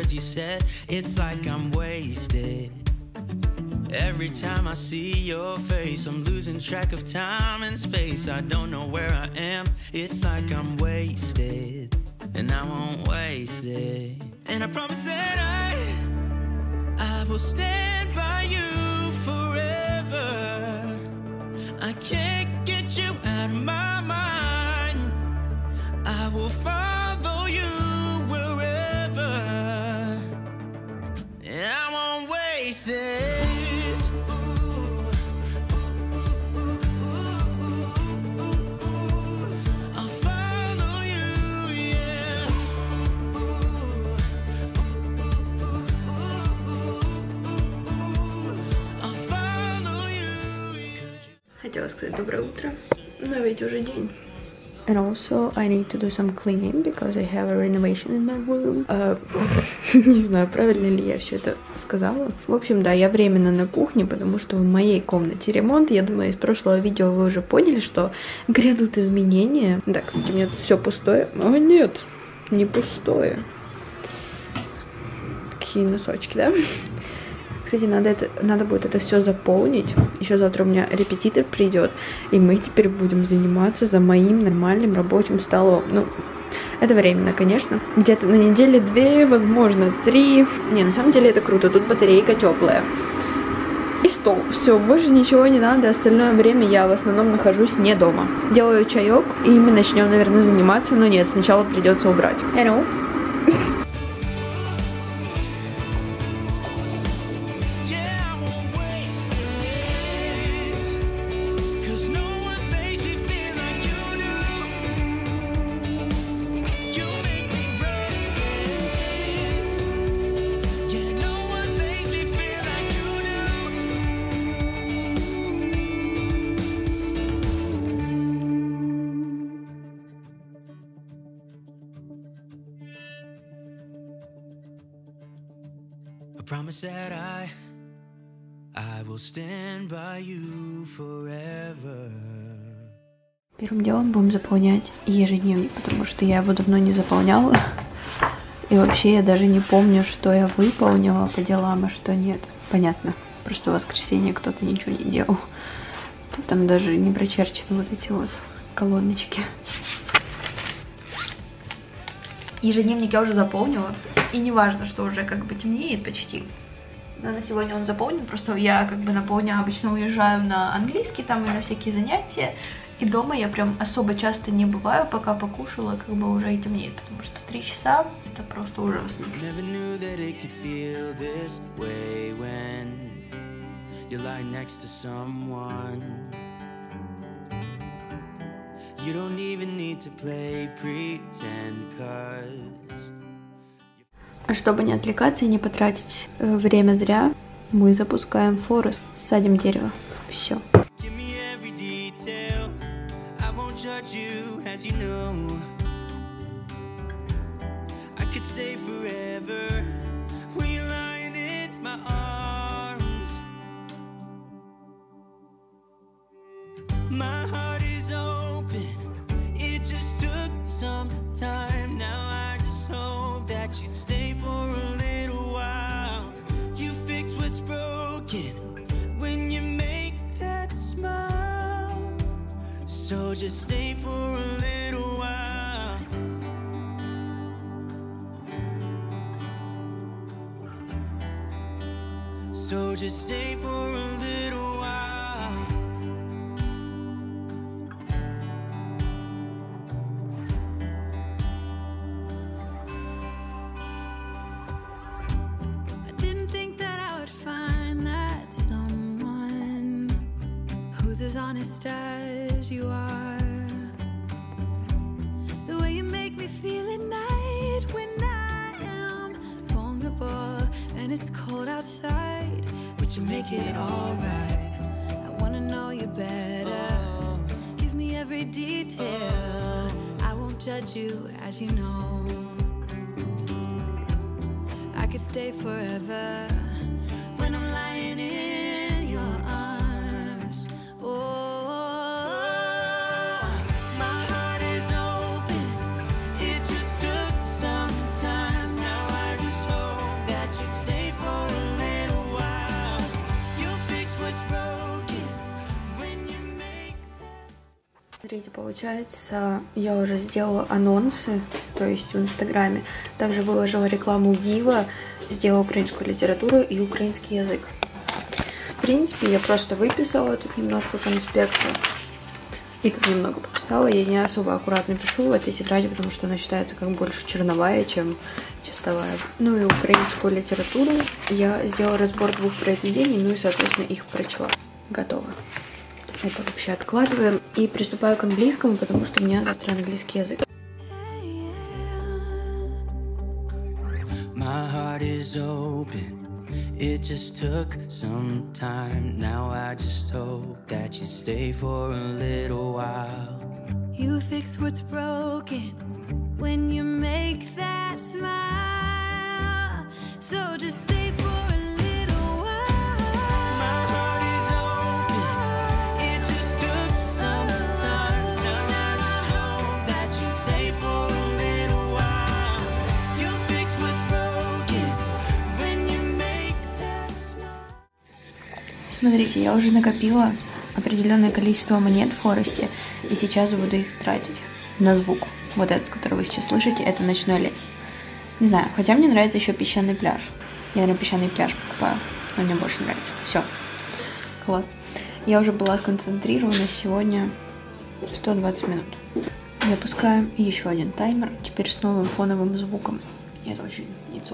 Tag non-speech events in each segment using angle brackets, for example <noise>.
words you said. It's like I'm wasted. Every time I see your face, I'm losing track of time and space. I don't know where I am. It's like I'm wasted, and I won't waste it. And I promise that I, I will stand by you forever. I can't get you out of my mind. I will follow yeah. Хотела сказать доброе утро, но ведь уже день. And also I need to do some cleaning because I have a renovation in my room. Uh, <laughs> не знаю, правильно ли я все это сказала. В общем, да, я временно на кухне, потому что в моей комнате ремонт. Я думаю, из прошлого видео вы уже поняли, что <laughs> грядут изменения. Да, кстати, у меня тут все пустое. О, нет, не пустое. Какие носочки, да? Кстати, надо, это, надо будет это все заполнить. Еще завтра у меня репетитор придет, и мы теперь будем заниматься за моим нормальным рабочим столом. Ну, это временно, конечно. Где-то на неделе две, возможно, три. Не, на самом деле это круто. Тут батарейка теплая. И стол. Все, больше ничего не надо. Остальное время я в основном нахожусь не дома. Делаю чаек, и мы начнем, наверное, заниматься. Но нет, сначала придется убрать. Hello. I promise that I I will stand by you forever. Первым делом будем заполнять ежедневник, потому что я его давно не заполняла. И вообще я даже не помню, что я выполнила по делам, а что нет. Понятно. Просто в воскресенье кто-то ничего не делал. Тут там даже не прочерчены вот эти вот колоночки. Ежедневник я уже заполнила. И не важно, что уже как бы темнеет почти. Но на сегодня он заполнен. Просто я как бы на полдня обычно уезжаю на английский там и на всякие занятия. И дома я прям особо часто не бываю, пока покушала, как бы уже и темнеет. Потому что три часа это просто ужасно. You don't even need to play pretend, cause А чтобы не отвлекаться и не потратить э, время зря, мы запускаем форест, садим дерево. Все. Give me just stay for a little while. So just stay for a little you make it alright. I wanna know you better. Give me every detail. I won't judge you as you know. I could stay forever получается, я уже сделала анонсы, то есть в Инстаграме. Также выложила рекламу Вива, сделала украинскую литературу и украинский язык. В принципе, я просто выписала тут немножко конспекта. И тут немного пописала. Я не особо аккуратно пишу в этой тетради, потому что она считается как больше черновая, чем чистовая. Ну и украинскую литературу. Я сделала разбор двух произведений, ну и, соответственно, их прочла. Готово. Это вообще откладываем. И приступаю к английскому, потому что у меня завтра английский язык. My heart is open. It just took some time. Now I just hope that you stay for a little while. You fix what's broken when you make that smile. So just stay Смотрите, я уже накопила определенное количество монет в Форесте, и сейчас буду их тратить на звук. Вот этот, который вы сейчас слышите, это ночной лес. Не знаю, хотя мне нравится еще песчаный пляж. Я на песчаный пляж покупаю, но мне больше нравится. Все. Класс. Я уже была сконцентрирована сегодня 120 минут. Запускаем еще один таймер, теперь с новым фоновым звуком. Это очень it's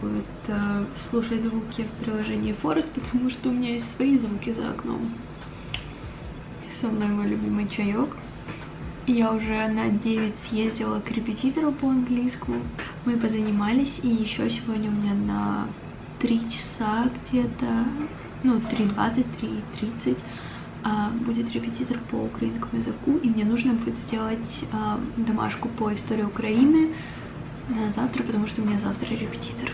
будет э, слушать звуки в приложении Forest, потому что у меня есть свои звуки за окном. Со мной мой любимый чаек. Я уже на 9 съездила к репетитору по английскому. Мы позанимались, и еще сегодня у меня на 3 часа где-то, ну, 3.20, 3.30 а, будет репетитор по украинскому языку, и мне нужно будет сделать а, домашку по истории Украины на завтра, потому что у меня завтра репетитор.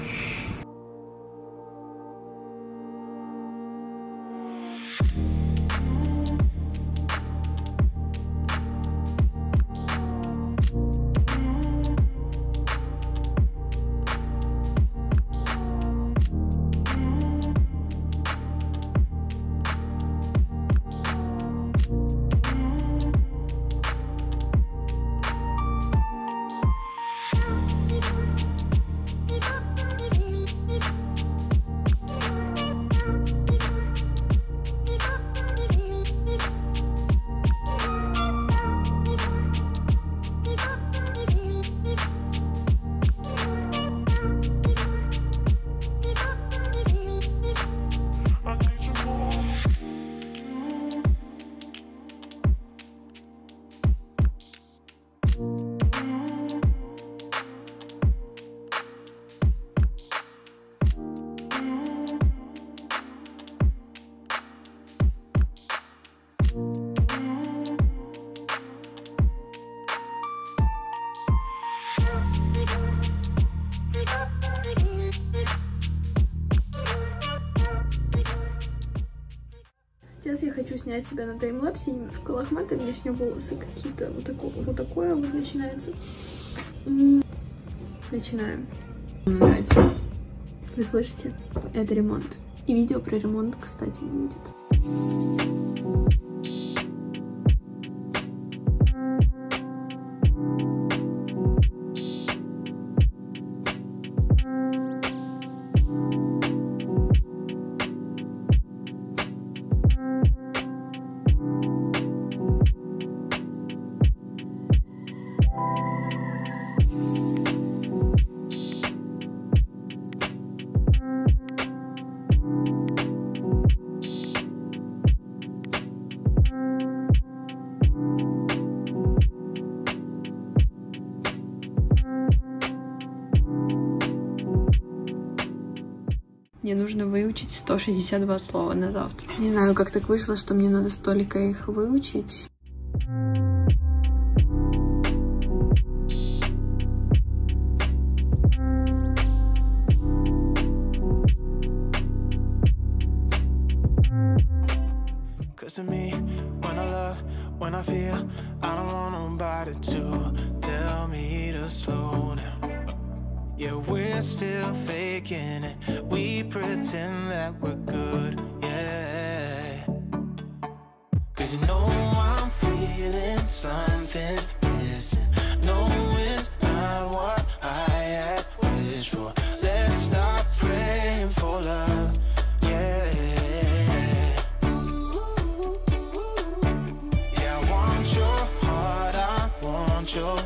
Снять себя на таймлапсе немножко лохматые, внешние волосы какие-то вот такое, вот такое вот начинается. Начинаем. Нравится. Вы слышите? Это ремонт. И видео про ремонт, кстати, будет. Нужно выучить 162 слова на завтра. Не знаю, как так вышло, что мне надо столько их выучить. Yeah, we're still faking it. We pretend that we're good, yeah. Cause you know I'm feeling something's missing. No, it's not what I had wished for. Let's stop praying for love, yeah. Yeah, I want your heart, I want your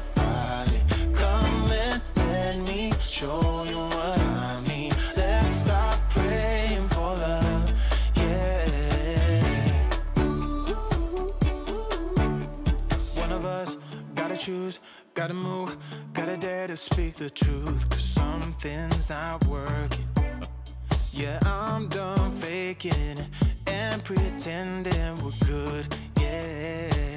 show you what I mean. Let's stop praying for love, yeah. One of us gotta choose, gotta move, gotta dare to speak the truth. Cause something's not working. Yeah, I'm done faking and pretending we're good, yeah.